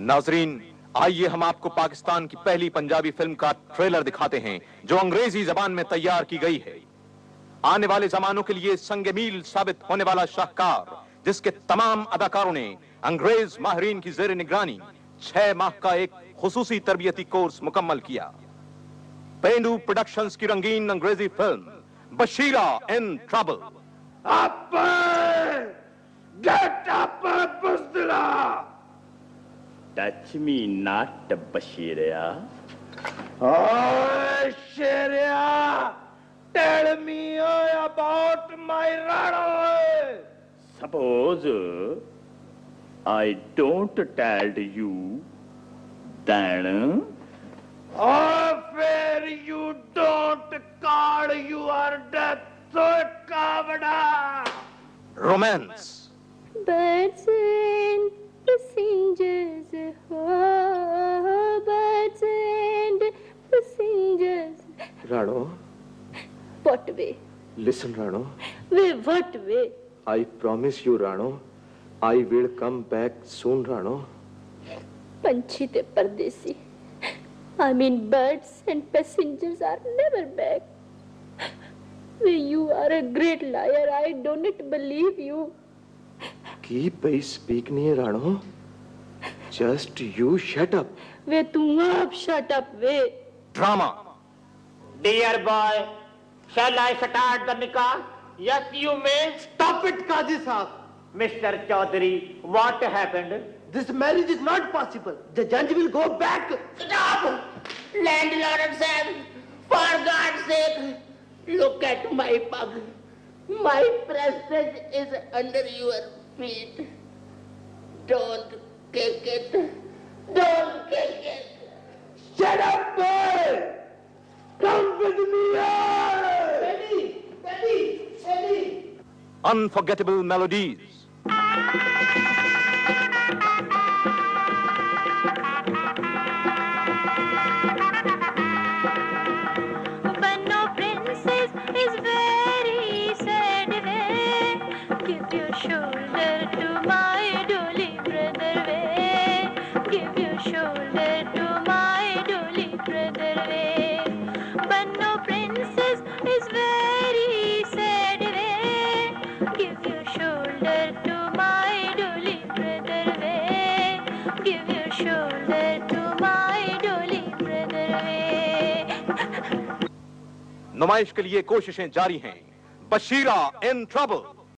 नाजरीन, आइए हम आपको पाकिस्तान की पहली पंजाबी फ़िल्म का ट्रेलर दिखाते हैं, जो अंग्रेज़ी जबान में तैयार की गई है। आने वाले जमानों के लिए संग मील साबित होने वाला शाहकार, जिसके तमाम अदाकारों ने अंग्रेज़ माहरीन की जेर निगरानी छह माह का एक खसूसी तरबियती कोर्स मुकम्मल किया। पेंडू प्रोडक्शंस की रंगीन अंग्रेज़ी film, Basheera in trouble touch me not, Bashira. Oh, Sharia, tell me about my riddle. Suppose I don't tell you, darling. Oh, fair, you don't call are death so covered Romance. Birds Rano. What way? Listen, Rano. Way what way? I promise you, Rano. I will come back soon, Rano. Panchi te pardesi. I mean, birds and passengers are never back. You are a great liar. I don't believe you. Keep by speak near, Rano. Just you shut up. Ve, tu up, shut up, ve. Drama. Dear boy, shall I start the nikah? Yes, you may. Stop it, Qazi Saab! Mr. Chaudhary, what happened? This marriage is not possible. The judge will go back. Stop! Landlord said, for God's sake, look at my pug. My prestige is under your feet. Don't kick it. Don't kick it. Shut up, boy! Come with me! Daddy! Daddy! Daddy! unforgettable melodies But no princess is very sad way. Give your shoulder to my dolly brother way. Give your shoulder to my dolly brother way. नुमाइश के लिए कोशिशें जारी हैं Bashira in trouble